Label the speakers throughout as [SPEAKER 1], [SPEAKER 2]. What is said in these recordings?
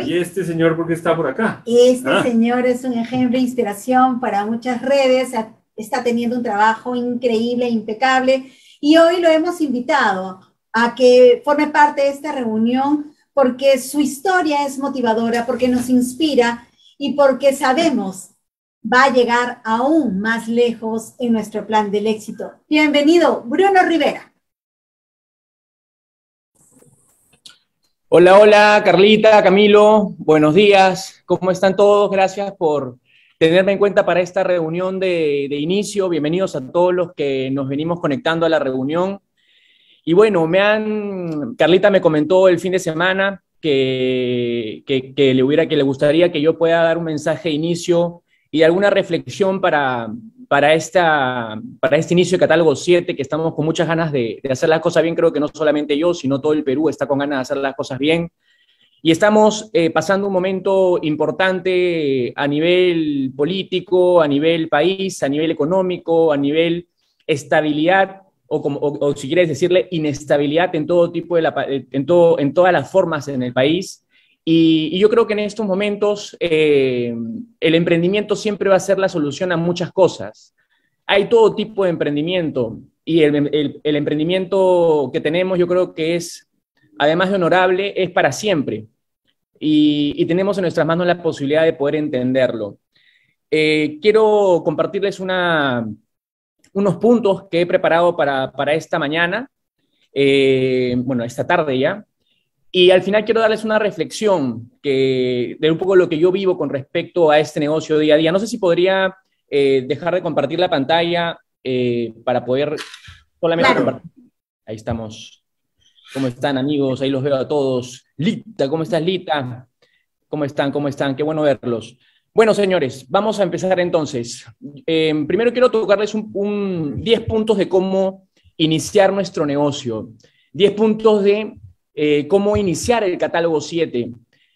[SPEAKER 1] ¿y este señor por qué está por acá?
[SPEAKER 2] Este ah. señor es un ejemplo de inspiración para muchas redes, está teniendo un trabajo increíble, impecable, y hoy lo hemos invitado a que forme parte de esta reunión porque su historia es motivadora, porque nos inspira y porque sabemos va a llegar aún más lejos en nuestro plan del éxito. Bienvenido, Bruno Rivera.
[SPEAKER 3] Hola, hola, Carlita, Camilo, buenos días. ¿Cómo están todos? Gracias por tenerme en cuenta para esta reunión de, inicio. Bienvenidos a todos los que nos venimos conectando a la reunión. Y bueno, me han, Carlita me comentó el fin de semana que, que, le hubiera, que le gustaría que yo pueda dar un mensaje de inicio y alguna reflexión para, para, esta, para este inicio de catálogo 7, que estamos con muchas ganas de, hacer las cosas bien. Creo que no solamente yo, sino todo el Perú está con ganas de hacer las cosas bien. Y estamos eh, pasando un momento importante a nivel político, a nivel país, a nivel económico, a nivel estabilidad o, como, o, si quieres decirle, inestabilidad en todo tipo de la, en, todo, en todas las formas en el país. Y, yo creo que en estos momentos eh, el emprendimiento siempre va a ser la solución a muchas cosas. Hay todo tipo de emprendimiento y el, emprendimiento que tenemos yo creo que es, además de honorable, es para siempre. Y, tenemos en nuestras manos la posibilidad de poder entenderlo. Eh, quiero compartirles unos puntos que he preparado para, para esta mañana, eh, bueno, esta tarde ya, y al final quiero darles una reflexión que, de un poco lo que yo vivo con respecto a este negocio día a día. No sé si podría eh, dejar de compartir la pantalla eh, para poder solamente compartir. Ahí estamos. ¿Cómo están amigos? Ahí los veo a todos. Lita, ¿cómo estás Lita? ¿Cómo están? ¿Cómo están? Qué bueno verlos. Bueno, señores, vamos a empezar entonces. Em, primero quiero tocarles un, 10 puntos de cómo iniciar nuestro negocio. 10 puntos de eh, cómo iniciar el catálogo 7.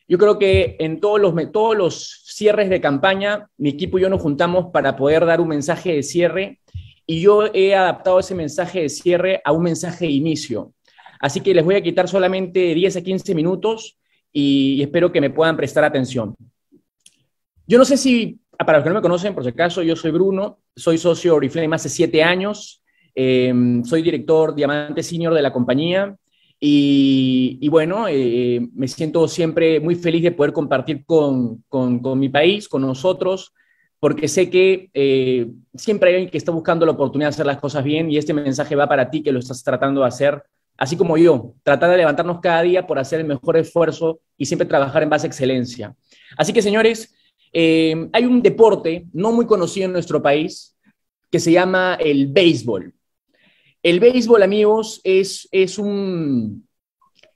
[SPEAKER 3] Yo creo que en todos los, todos los cierres de campaña, mi equipo y yo nos juntamos para poder dar un mensaje de cierre y yo he adaptado ese mensaje de cierre a un mensaje de inicio. Así que les voy a quitar solamente 10 a 15 minutos y espero que me puedan prestar atención. Yo no sé si, para los que no me conocen, por si acaso, yo soy Bruno, soy socio Oriflame hace siete años, em, soy director diamante senior de la compañía y, bueno, eh, me siento siempre muy feliz de poder compartir con, con, mi país, con nosotros, porque sé que eh, siempre hay alguien que está buscando la oportunidad de hacer las cosas bien y este mensaje va para ti que lo estás tratando de hacer, así como yo, tratar de levantarnos cada día por hacer el mejor esfuerzo y siempre trabajar en base a excelencia. Así que, señores, eh, hay un deporte no muy conocido en nuestro país que se llama el béisbol. El béisbol, amigos, es, es un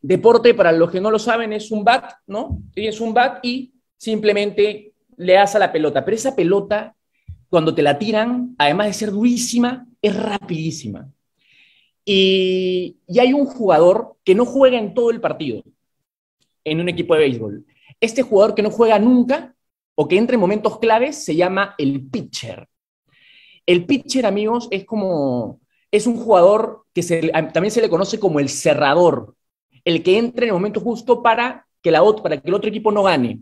[SPEAKER 3] deporte, para los que no lo saben, es un bat, ¿no? Es un bat y simplemente le das a la pelota. Pero esa pelota, cuando te la tiran, además de ser durísima, es rapidísima. Y, y hay un jugador que no juega en todo el partido en un equipo de béisbol. Este jugador que no juega nunca o que entre en momentos claves se llama el pitcher. El pitcher, amigos, es como, es un jugador que también se le conoce como el cerrador, el que entra en el momento justo para que, el otro equipo no gane.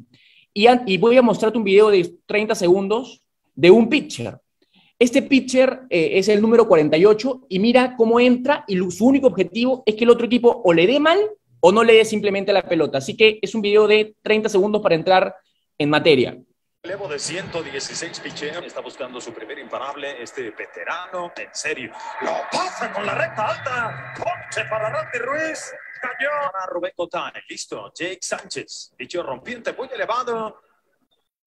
[SPEAKER 3] Y, y voy a mostrarte un video de 30 segundos de un pitcher. Este pitcher eh, es el número 48 y mira cómo entra y su único objetivo es que el otro equipo o le dé mal o no le dé simplemente la pelota. Así que es un video de 30 segundos para entrar en materia.
[SPEAKER 4] Levo de 116 picheos. Está buscando su primer imparable. Este veterano. En serio. Lo pasa con la recta alta. Ponche para Randy Ruiz. Cayó a Rubén Cotane. Listo. Jake Sánchez. Picheo rompiente muy elevado.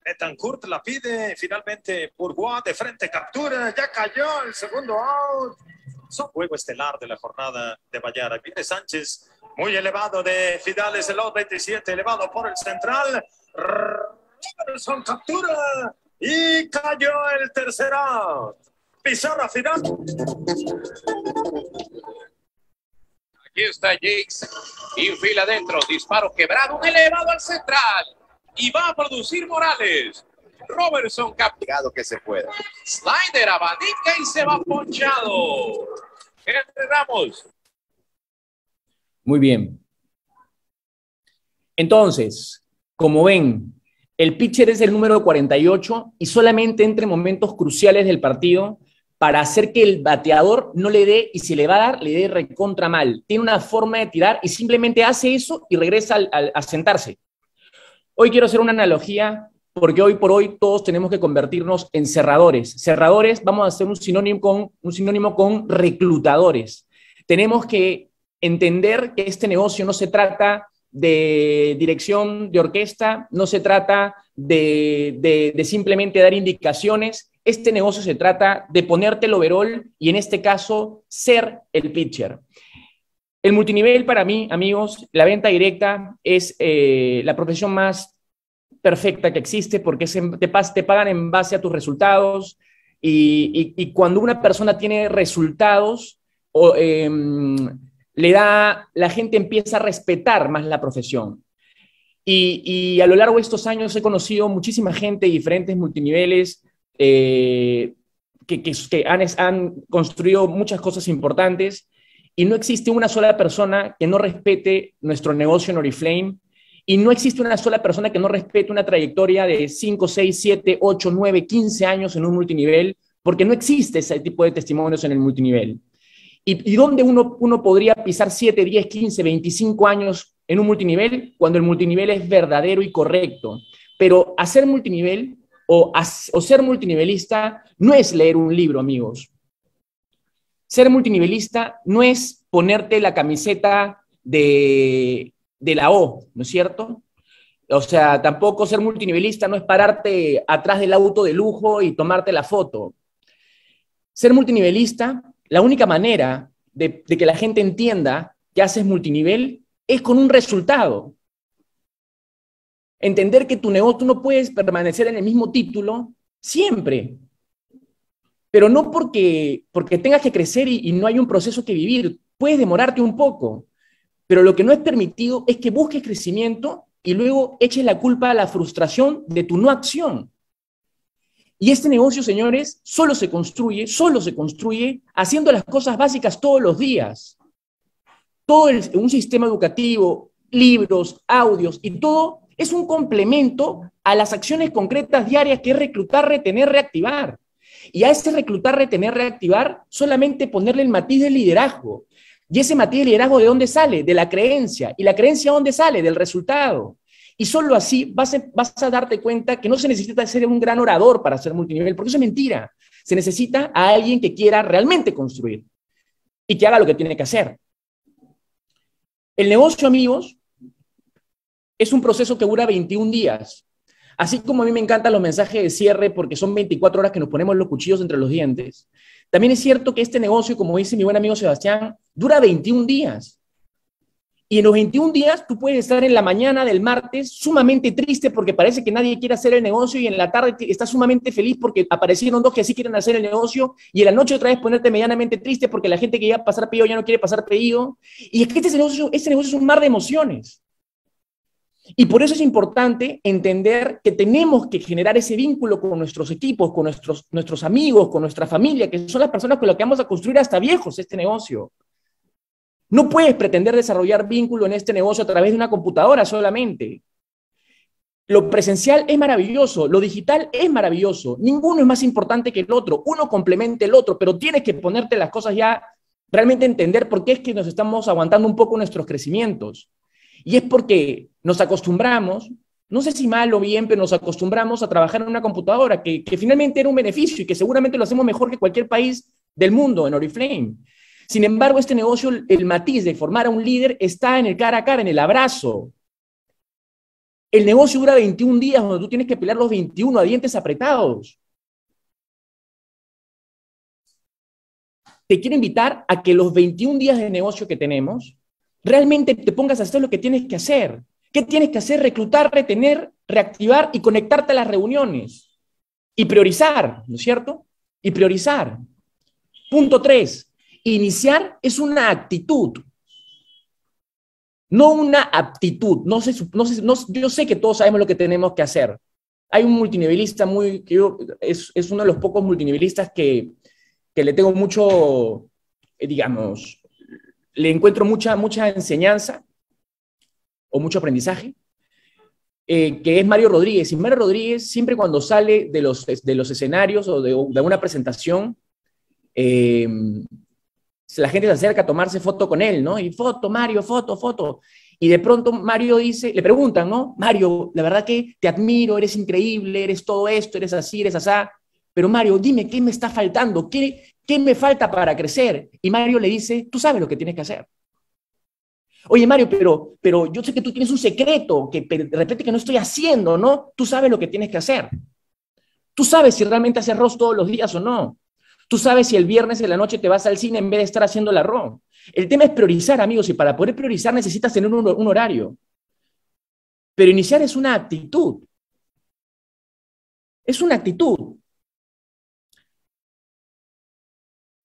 [SPEAKER 4] Betancourt la pide. Finalmente Bourgois de frente captura. Ya cayó el segundo out. Son juego estelar de la jornada de Vallara. Viene Sánchez. Muy elevado de Fidales. El 27 elevado por el central. Son captura y cayó el tercer out. Pizarra final.
[SPEAKER 5] Aquí está Jakes. Infila adentro. Disparo quebrado. Un elevado al central. Y va a producir Morales. Robertson capturado
[SPEAKER 6] que se pueda.
[SPEAKER 5] Slider abanica y se va ponchado. Ramos.
[SPEAKER 3] Muy bien. Entonces, Como ven, el pitcher es el número 48 y solamente entre momentos cruciales del partido para hacer que el bateador no le dé, y si le va a dar, le dé recontra mal. Tiene una forma de tirar y simplemente hace eso y regresa al, al, a sentarse. Hoy quiero hacer una analogía porque hoy por hoy todos tenemos que convertirnos en cerradores. Cerradores, vamos a hacer un sinónimo con, un sinónimo con reclutadores. Tenemos que entender que este negocio no se trata de dirección de orquesta, no se trata de, de, simplemente dar indicaciones, este negocio se trata de ponerte el overall y en este caso ser el pitcher. El multinivel para mí, amigos, la venta directa es eh, la profesión más perfecta que existe porque en, te, te, pagan en base a tus resultados y, y, cuando una persona tiene resultados o, eh, le da, la gente empieza a respetar más la profesión. Y, a lo largo de estos años he conocido muchísima gente de diferentes multiniveles eh, que han, han, construido muchas cosas importantes y no existe una sola persona que no respete nuestro negocio en Oriflame y no existe una sola persona que no respete una trayectoria de 5, 6, 7, 8, 9, 15 años en un multinivel, porque no existe ese tipo de testimonios en el multinivel. ¿Y, dónde uno, uno podría pisar 7, 10, 15, 25 años en un multinivel? Cuando el multinivel es verdadero y correcto. Pero hacer multinivel o, o ser multinivelista no es leer un libro, amigos. Ser multinivelista no es ponerte la camiseta de, de la O, ¿no es cierto? O sea, tampoco ser multinivelista no es pararte atrás del auto de lujo y tomarte la foto. Ser multinivelista la única manera de, que la gente entienda que haces multinivel es con un resultado. Entender que tu negocio no puedes permanecer en el mismo título siempre, pero no porque, porque tengas que crecer y, y no hay un proceso que vivir. Puedes demorarte un poco, pero lo que no es permitido es que busques crecimiento y luego eches la culpa a la frustración de tu no acción. Y este negocio, señores, solo se construye, solo se construye haciendo las cosas básicas todos los días. Todo el, un sistema educativo, libros, audios y todo es un complemento a las acciones concretas diarias que es reclutar, retener, reactivar. Y a ese reclutar, retener, reactivar, solamente ponerle el matiz de liderazgo. Y ese matiz de liderazgo, ¿de dónde sale? De la creencia. ¿Y la creencia dónde sale? Del resultado. Y solo así vas a, darte cuenta que no se necesita ser un gran orador para ser multinivel, porque eso es mentira. Se necesita a alguien que quiera realmente construir y que haga lo que tiene que hacer. El negocio, amigos, es un proceso que dura 21 días. Así como a mí me encantan los mensajes de cierre porque son 24 horas que nos ponemos los cuchillos entre los dientes, también es cierto que este negocio, como dice mi buen amigo Sebastián, dura 21 días. Y en los 21 días tú puedes estar en la mañana del martes sumamente triste porque parece que nadie quiere hacer el negocio y en la tarde estás sumamente feliz porque aparecieron dos que sí quieren hacer el negocio y en la noche otra vez ponerte medianamente triste porque la gente que iba a pasar pedido ya no quiere pasar pedido. Y es que este negocio, este negocio es un mar de emociones. Y por eso es importante entender que tenemos que generar ese vínculo con nuestros equipos, con nuestros, nuestros amigos, con nuestra familia, que son las personas con las que vamos a construir hasta viejos este negocio. No puedes pretender desarrollar vínculo en este negocio a través de una computadora solamente. Lo presencial es maravilloso, lo digital es maravilloso. Ninguno es más importante que el otro. Uno complementa el otro, pero tienes que ponerte las cosas ya, realmente entender por qué es que nos estamos aguantando un poco nuestros crecimientos. Y es porque nos acostumbramos, no sé si mal o bien, pero nos acostumbramos a trabajar en una computadora que, que finalmente era un beneficio y que seguramente lo hacemos mejor que cualquier país del mundo en Oriflame. Sin embargo, este negocio, el matiz de formar a un líder está en el cara a cara, en el abrazo. El negocio dura 21 días donde tú tienes que pelear los 21 a dientes apretados. Te quiero invitar a que los 21 días de negocio que tenemos, realmente te pongas a hacer lo que tienes que hacer. ¿Qué tienes que hacer? Reclutar, retener, reactivar y conectarte a las reuniones. Y priorizar, ¿no es cierto? Y priorizar. Punto tres, Iniciar es una actitud, no una aptitud. No sé, no sé, no, yo sé que todos sabemos lo que tenemos que hacer. Hay un multinivelista muy, que yo, es, es uno de los pocos multinivelistas que, que le tengo mucho, eh, digamos, le encuentro mucha, mucha enseñanza o mucho aprendizaje. eh, que es Mario Rodríguez. Y Mario Rodríguez, siempre cuando sale de los, de los escenarios o de, de una presentación, eh, la gente se acerca a tomarse foto con él, ¿no? Y foto, Mario, foto, foto. Y de pronto Mario dice, le preguntan, ¿no? Mario, la verdad que te admiro, eres increíble, eres todo esto, eres así, eres asá. Pero Mario, dime, ¿qué me está faltando? ¿Qué, ¿Qué me falta para crecer? Y Mario le dice, tú sabes lo que tienes que hacer. Oye, Mario, pero, pero yo sé que tú tienes un secreto que de repente que no estoy haciendo, ¿no? Tú sabes lo que tienes que hacer. Tú sabes si realmente haces arroz todos los días o no. Tú sabes si el viernes en la noche te vas al cine en vez de estar haciendo el arroz. El tema es priorizar, amigos, y para poder priorizar necesitas tener un, horario. Pero iniciar es una actitud. Es una actitud.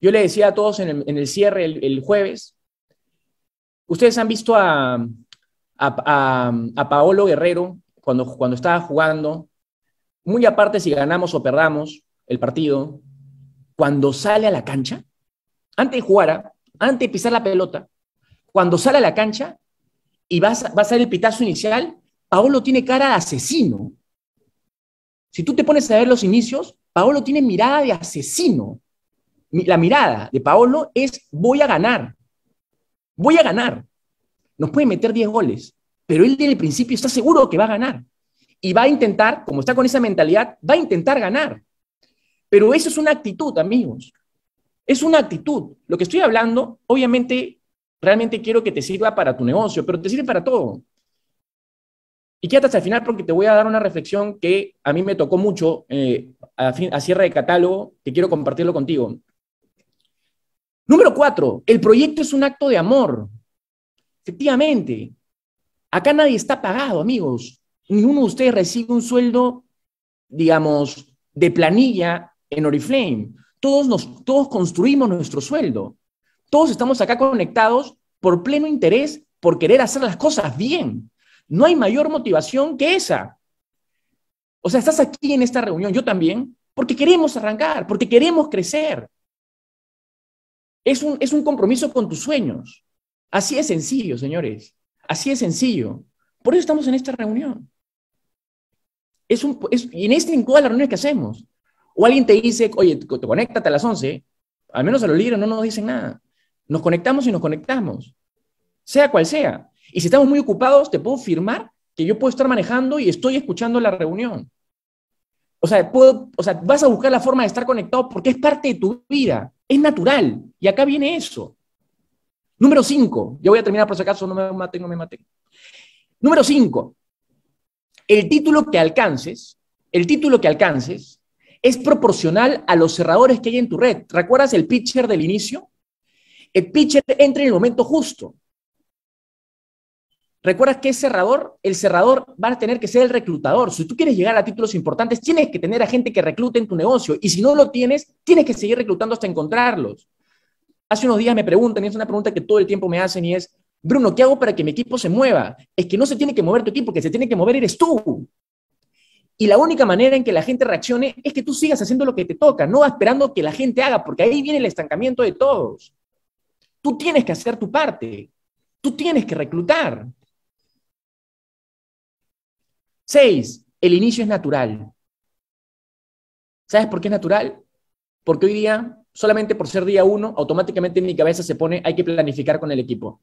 [SPEAKER 3] Yo le decía a todos en el, cierre el, el, jueves, ustedes han visto a, a, a, a Paolo Guerrero cuando, cuando estaba jugando, muy aparte si ganamos o perdamos el partido, cuando sale a la cancha, antes de jugar, antes de pisar la pelota, cuando sale a la cancha y va a, va a ser el pitazo inicial, Paolo tiene cara de asesino. Si tú te pones a ver los inicios, Paolo tiene mirada de asesino. La mirada de Paolo es voy a ganar. Voy a ganar. Nos puede meter 10 goles, pero él desde el principio está seguro que va a ganar. Y va a intentar, como está con esa mentalidad, va a intentar ganar. Pero eso es una actitud, amigos. Es una actitud. Lo que estoy hablando, obviamente, realmente quiero que te sirva para tu negocio, pero te sirve para todo. Y quédate hasta el final porque te voy a dar una reflexión que a mí me tocó mucho eh, a, fin, a cierre de catálogo, que quiero compartirlo contigo. Número cuatro, el proyecto es un acto de amor. Efectivamente, acá nadie está pagado, amigos. Ninguno de ustedes recibe un sueldo, digamos, de planilla en Oriflame. Todos, nos, todos construimos nuestro sueldo. Todos estamos acá conectados por pleno interés, por querer hacer las cosas bien. No hay mayor motivación que esa. O sea, estás aquí en esta reunión, yo también, porque queremos arrancar, porque queremos crecer. Es un, es un compromiso con tus sueños. Así es sencillo, señores. Así es sencillo. Por eso estamos en esta reunión. Es un, es, y en este, en todas las reuniones que hacemos. O alguien te dice, oye, te conéctate a las 11, al menos a los líderes no nos dicen nada. Nos conectamos y nos conectamos, sea cual sea. Y si estamos muy ocupados, te puedo firmar que yo puedo estar manejando y estoy escuchando la reunión. O sea, puedo, o sea, vas a buscar la forma de estar conectado porque es parte de tu vida, es natural. Y acá viene eso. Número 5, yo voy a terminar por si acaso, no me maten, no me maten. Número 5, el título que alcances, el título que alcances es proporcional a los cerradores que hay en tu red. ¿Recuerdas el pitcher del inicio? El pitcher entra en el momento justo. ¿Recuerdas qué es cerrador? El cerrador va a tener que ser el reclutador. Si tú quieres llegar a títulos importantes, tienes que tener a gente que reclute en tu negocio. Y si no lo tienes, tienes que seguir reclutando hasta encontrarlos. Hace unos días me preguntan, y es una pregunta que todo el tiempo me hacen, y es, Bruno, ¿qué hago para que mi equipo se mueva? Es que no se tiene que mover tu equipo, que se tiene que mover eres tú. Y la única manera en que la gente reaccione es que tú sigas haciendo lo que te toca, no esperando que la gente haga, porque ahí viene el estancamiento de todos. Tú tienes que hacer tu parte. Tú tienes que reclutar. Seis, el inicio es natural. ¿Sabes por qué es natural? Porque hoy día, solamente por ser día uno, automáticamente en mi cabeza se pone, hay que planificar con el equipo.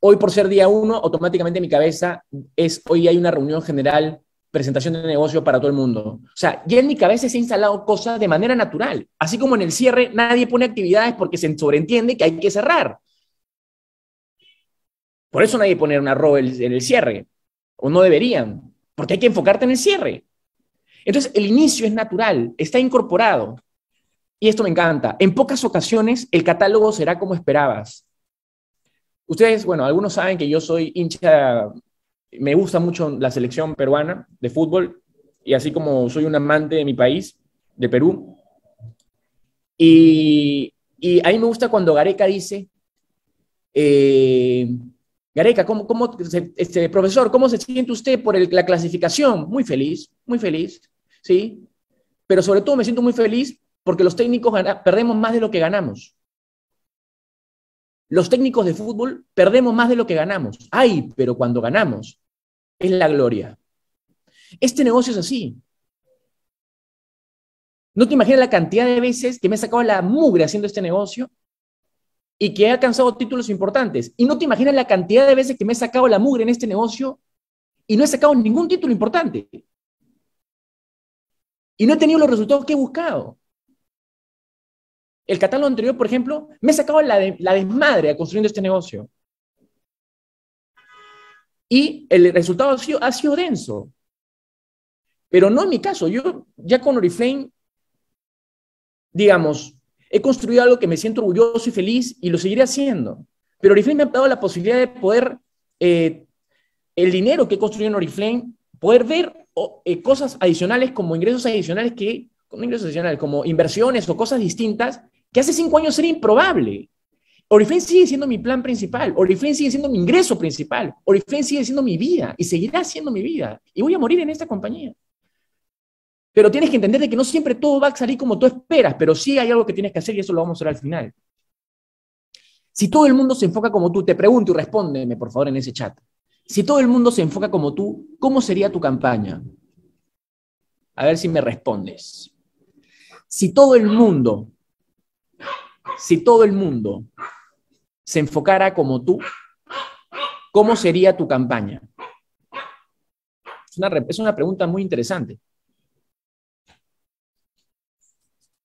[SPEAKER 3] Hoy por ser día uno, automáticamente en mi cabeza es, hoy hay una reunión general, presentación de negocio para todo el mundo. O sea, ya en mi cabeza se ha instalado cosas de manera natural. Así como en el cierre nadie pone actividades porque se sobreentiende que hay que cerrar. Por eso nadie pone una arroba en el cierre o no deberían, porque hay que enfocarte en el cierre. Entonces, el inicio es natural, está incorporado. Y esto me encanta. En pocas ocasiones el catálogo será como esperabas. Ustedes, bueno, algunos saben que yo soy hincha, me gusta mucho la selección peruana de fútbol, y así como soy un amante de mi país, de Perú. Y, y a mí me gusta cuando Gareca dice, eh, Gareca, ¿cómo, cómo, este, profesor, ¿cómo se siente usted por la clasificación? Muy feliz, muy feliz, ¿sí? Pero sobre todo me siento muy feliz porque los técnicos gana, perdemos más de lo que ganamos. Los técnicos de fútbol perdemos más de lo que ganamos. Ay, pero cuando ganamos, es la gloria. Este negocio es así. No te imaginas la cantidad de veces que me he sacado la mugre haciendo este negocio y que he alcanzado títulos importantes. Y no te imaginas la cantidad de veces que me he sacado la mugre en este negocio y no he sacado ningún título importante. Y no he tenido los resultados que he buscado. El catálogo anterior, por ejemplo, me he sacado la, de, desmadre construyendo este negocio. Y el resultado ha sido, ha sido denso. Pero no en mi caso. Yo ya con Oriflame, digamos, he construido algo que me siento orgulloso y feliz y lo seguiré haciendo. Pero Oriflame me ha dado la posibilidad de poder, eh, el dinero que he construido en Oriflame, poder ver eh, cosas adicionales como ingresos adicionales que, como ingresos adicionales, como inversiones o cosas distintas hace cinco años era improbable. Oriflame sigue siendo mi plan principal, Oriflame sigue siendo mi ingreso principal, Oriflame sigue siendo mi vida y seguirá siendo mi vida. Y voy a morir en esta compañía. Pero tienes que entender de que no siempre todo va a salir como tú esperas, pero sí hay algo que tienes que hacer y eso lo vamos a hacer al final. Si todo el mundo se enfoca como tú, te pregunto y respóndeme, por favor, en ese chat. Si todo el mundo se enfoca como tú, ¿cómo sería tu campaña? A ver si me respondes. Si todo el mundo si todo el mundo se enfocara como tú, ¿cómo sería tu campaña? Es una, pregunta muy interesante.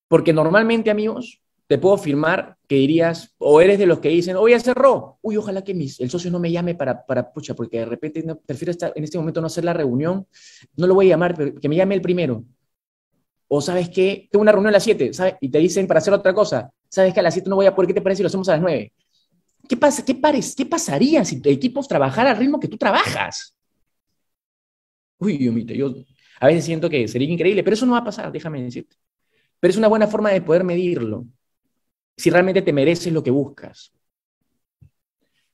[SPEAKER 3] Porque normalmente, amigos, te puedo afirmar que dirías, o eres de los que dicen, oye, cerró, uy, ojalá que el socio no me llame para, para pucha, porque de repente prefiero estar, en este momento no hacer la reunión, no lo voy a llamar, pero que me llame el primero. O sabes qué, tengo una reunión a las 7, ¿sabes? Y te dicen para hacer otra cosa sabes que a las 7 no voy a poder, ¿qué te parece si lo hacemos a las 9? ¿Qué, pasa, qué, ¿Qué pasaría si tu equipo trabajara al ritmo que tú trabajas? Uy, yo a veces siento que sería increíble, pero eso no va a pasar, déjame decirte. Pero es una buena forma de poder medirlo, si realmente te mereces lo que buscas.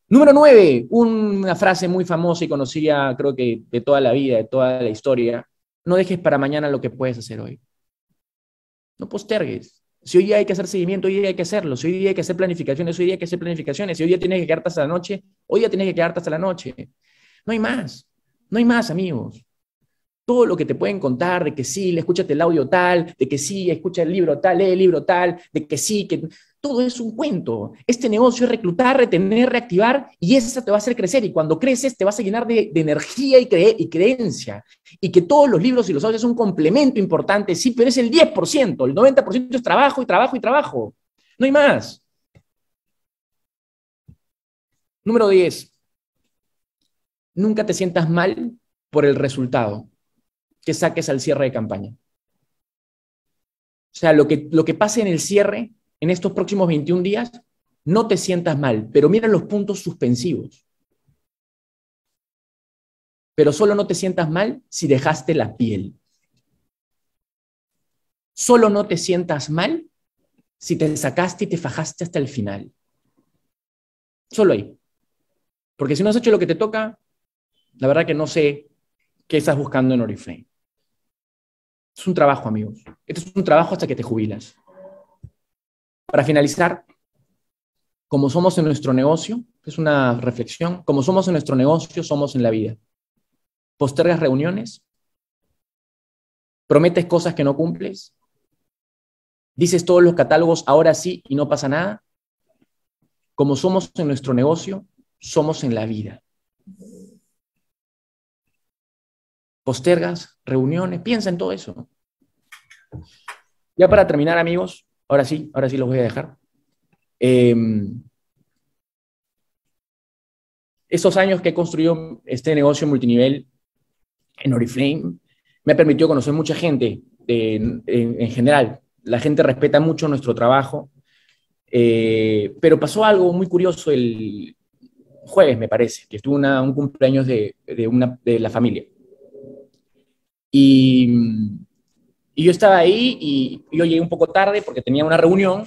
[SPEAKER 3] Número 9, una frase muy famosa y conocida, creo que de toda la vida, de toda la historia. No dejes para mañana lo que puedes hacer hoy. No postergues. Si hoy día hay que hacer seguimiento, hoy día hay que hacerlo. Si hoy día hay que hacer planificaciones, hoy día hay que hacer planificaciones. Si hoy día tienes que quedarte hasta la noche, hoy día tienes que quedarte hasta la noche. No hay más. No hay más, amigos. Todo lo que te pueden contar de que sí, escúchate el audio tal, de que sí, escucha el libro tal, lee el libro tal, de que sí, que todo es un cuento. Este negocio es reclutar, retener, reactivar y eso te va a hacer crecer. Y cuando creces te vas a llenar de, energía y, creencia. Y que todos los libros y los audios son un complemento importante, sí, pero es el 10%. El 90% es trabajo y trabajo y trabajo. No hay más. Número 10. Nunca te sientas mal por el resultado que saques al cierre de campaña. O sea, lo que, lo que pase en el cierre en estos próximos 21 días, no te sientas mal, pero mira los puntos suspensivos. Pero solo no te sientas mal si dejaste la piel. Solo no te sientas mal si te sacaste y te fajaste hasta el final. Solo ahí. Porque si no has hecho lo que te toca, la verdad que no sé qué estás buscando en Oriflame. Es un trabajo, amigos. Esto es un trabajo hasta que te jubilas. Para finalizar, como somos en nuestro negocio, es una reflexión, como somos en nuestro negocio, somos en la vida. Postergas reuniones, prometes cosas que no cumples, dices todos los catálogos ahora sí y no pasa nada. Como somos en nuestro negocio, somos en la vida. Postergas reuniones, piensa en todo eso. Ya para terminar, amigos, Ahora sí, ahora sí los voy a dejar. Em, esos años que he construido este negocio multinivel en Oriflame me ha permitido conocer mucha gente en, general. La gente respeta mucho nuestro trabajo, eh, pero pasó algo muy curioso el jueves, me parece, que estuvo un cumpleaños de, una, de la familia. Y y yo estaba ahí y yo llegué un poco tarde porque tenía una reunión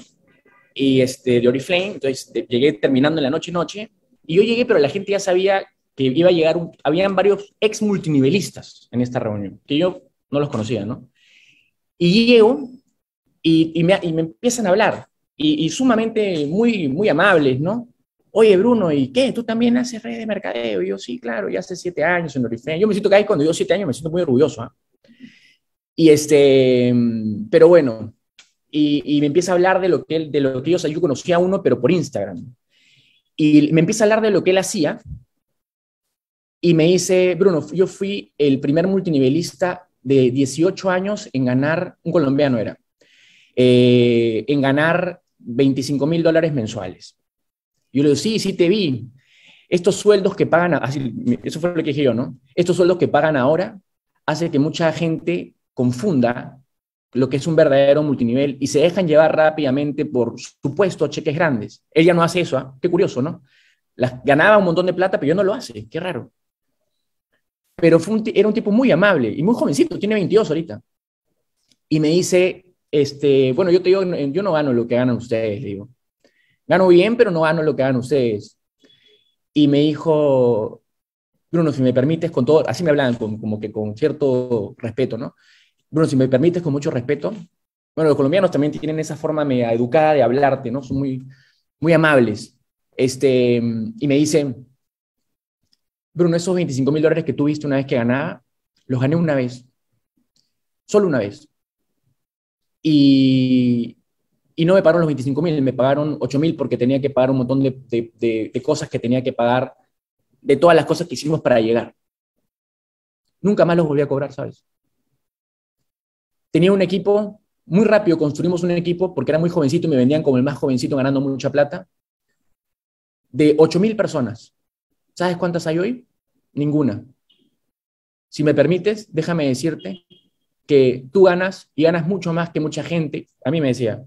[SPEAKER 3] y este, de Oriflame, entonces llegué terminando en la noche noche, y yo llegué, pero la gente ya sabía que iba a llegar, habían varios ex multinivelistas en esta reunión, que yo no los conocía, ¿no? Y llego y, y, me, y me, empiezan a hablar, y, y, sumamente muy, muy amables, ¿no? oye Bruno, ¿y qué? ¿Tú también haces redes de mercadeo? Y yo, sí, claro, ya hace siete años en Oriflame. Yo me siento que ahí cuando yo siete años me siento muy orgulloso. ¿ah? Y este, pero bueno, y, me empieza a hablar de lo que él, de lo que yo, o sea, yo conocía a uno, pero por Instagram. Y me empieza a hablar de lo que él hacía. Y me dice, Bruno, yo fui el primer multinivelista de 18 años en ganar, un colombiano era, eh, en ganar 25 mil dólares mensuales. Yo le digo, sí, sí te vi. Estos sueldos que pagan, así, eso fue lo que dije yo, ¿no? Estos sueldos que pagan ahora hace que mucha gente confunda lo que es un verdadero multinivel y se dejan llevar rápidamente por supuesto cheques grandes. Ella no hace eso, ¿ah? qué curioso, ¿no? Las, ganaba un montón de plata, pero yo no lo hace, qué raro. Pero fue era un tipo muy amable y muy jovencito, tiene 22 ahorita. Y me dice, este, bueno, yo te yo no gano lo que ganan ustedes, digo. Gano bien, pero no gano lo que ganan ustedes. Y me dijo, Bruno, si me permites, con todo, así me hablan, como que con cierto respeto, ¿no? Bruno, si me permites, con mucho respeto. Bueno, los colombianos también tienen esa forma media educada de hablarte, ¿no? Son muy, muy amables. Este, y me dicen, Bruno, esos 25 mil dólares que tuviste una vez que ganaba, los gané una vez. Solo una vez. Y, y no me pagaron los 25 mil, me pagaron 8 mil porque tenía que pagar un montón de, de, de, cosas que tenía que pagar, de todas las cosas que hicimos para llegar. Nunca más los volví a cobrar, ¿sabes? Tenía un equipo, muy rápido construimos un equipo porque era muy jovencito y me vendían como el más jovencito ganando mucha plata, de 8 mil personas. ¿Sabes cuántas hay hoy? Ninguna. Si me permites, déjame decirte que tú ganas y ganas mucho más que mucha gente. A mí me decía,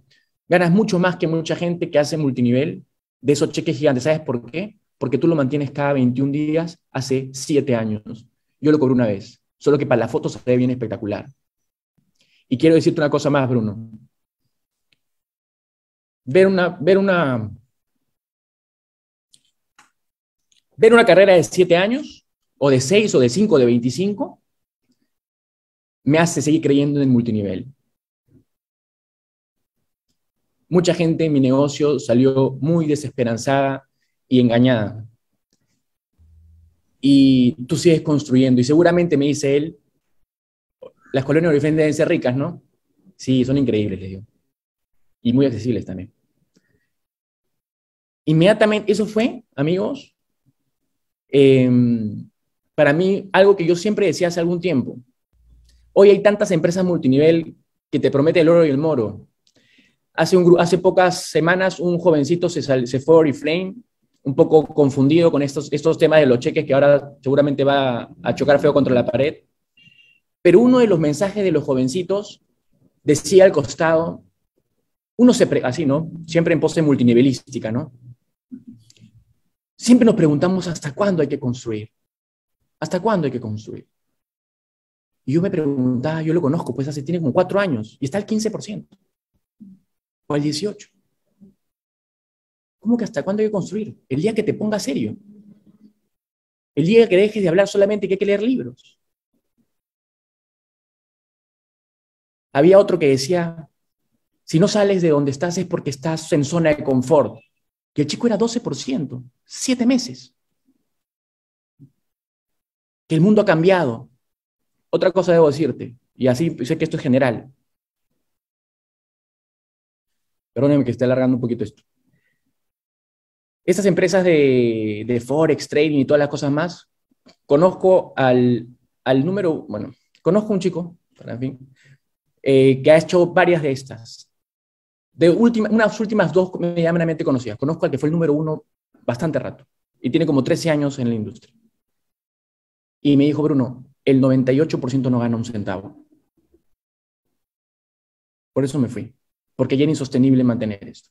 [SPEAKER 3] ganas mucho más que mucha gente que hace multinivel de esos cheques gigantes. ¿Sabes por qué? Porque tú lo mantienes cada 21 días hace 7 años. Yo lo cobré una vez, solo que para la foto se ve bien espectacular. Y quiero decirte una cosa más, Bruno. Ver una, ver una, ver una carrera de siete años, o de seis, o de cinco, o de 25, me hace seguir creyendo en el multinivel. Mucha gente en mi negocio salió muy desesperanzada y engañada. Y tú sigues construyendo. Y seguramente me dice él, las colonias origen deben ser ricas, ¿no? Sí, son increíbles, les digo. Y muy accesibles también. Inmediatamente, eso fue, amigos, eh, para mí algo que yo siempre decía hace algún tiempo. Hoy hay tantas empresas multinivel que te prometen el oro y el moro. Hace, un, hace pocas semanas un jovencito se, sal, se fue a Oriflame, un poco confundido con estos, estos temas de los cheques que ahora seguramente va a chocar feo contra la pared. Pero uno de los mensajes de los jovencitos decía al costado, uno se, pre así, ¿no? Siempre en pose multinivelística, ¿no? Siempre nos preguntamos hasta cuándo hay que construir. ¿Hasta cuándo hay que construir? Y yo me preguntaba, yo lo conozco, pues hace, tiene como cuatro años y está al 15% o al 18%. ¿Cómo que hasta cuándo hay que construir? El día que te ponga serio. El día que dejes de hablar solamente que hay que leer libros. Había otro que decía, si no sales de donde estás es porque estás en zona de confort. Y el chico era 12%, siete meses. Que el mundo ha cambiado. Otra cosa debo decirte, y así sé que esto es general. Perdóneme que esté alargando un poquito esto. Estas empresas de, de Forex, trading y todas las cosas más, conozco al, al número, bueno, conozco un chico, en fin, eh, que ha hecho varias de estas. De última, unas últimas dos medianamente conocidas. Conozco al que fue el número uno bastante rato y tiene como 13 años en la industria. Y me dijo, Bruno, el 98% no gana un centavo. Por eso me fui, porque ya era insostenible mantener esto.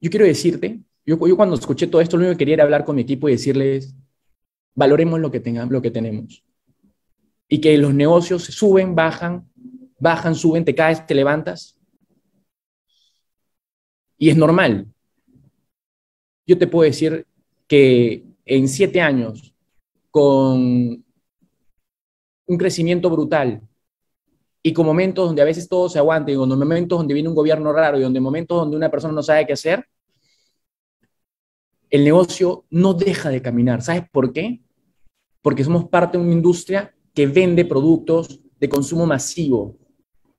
[SPEAKER 3] Yo quiero decirte, yo, yo cuando escuché todo esto, lo único que quería era hablar con mi equipo y decirles, valoremos lo que, tengamos, lo que tenemos y que los negocios suben, bajan, bajan, suben, te caes, te levantas. Y es normal. Yo te puedo decir que en siete años, con un crecimiento brutal y con momentos donde a veces todo se aguanta y con momentos donde viene un gobierno raro y donde momentos donde una persona no sabe qué hacer, el negocio no deja de caminar. ¿Sabes por qué? Porque somos parte de una industria que vende productos de consumo masivo.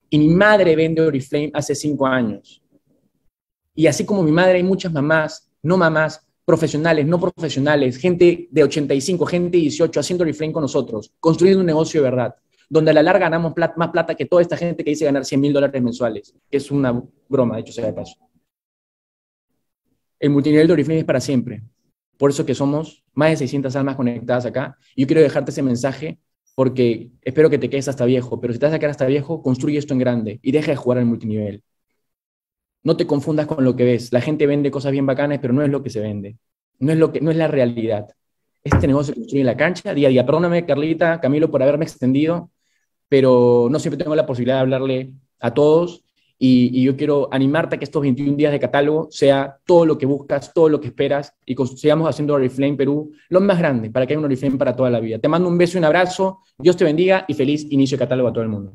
[SPEAKER 3] Y mi madre vende Oriflame hace cinco años. Y así como mi madre, hay muchas mamás, no mamás, profesionales, no profesionales, gente de 85, gente de 18, haciendo Oriflame con nosotros, construyendo un negocio de verdad, donde a la larga ganamos más plata que toda esta gente que dice ganar 100 mil dólares mensuales, que es una broma, de hecho sea de paso. El multinivel de Oriflame es para siempre. Por eso que somos más de 600 almas conectadas acá. Yo quiero dejarte ese mensaje porque espero que te quedes hasta viejo, pero si te vas a quedar hasta viejo, construye esto en grande y deja de jugar al multinivel. No te confundas con lo que ves. La gente vende cosas bien bacanas, pero no es lo que se vende. No es, lo que, no es la realidad. Este negocio se construye en la cancha día a día. Perdóname, Carlita, Camilo, por haberme extendido, pero no siempre tengo la posibilidad de hablarle a todos y, yo quiero animarte a que estos 21 días de catálogo sea todo lo que buscas, todo lo que esperas y sigamos haciendo Oriflame Perú lo más grande para que haya un Oriflame para toda la vida. Te mando un beso y un abrazo, Dios te bendiga y feliz inicio de catálogo a todo el mundo.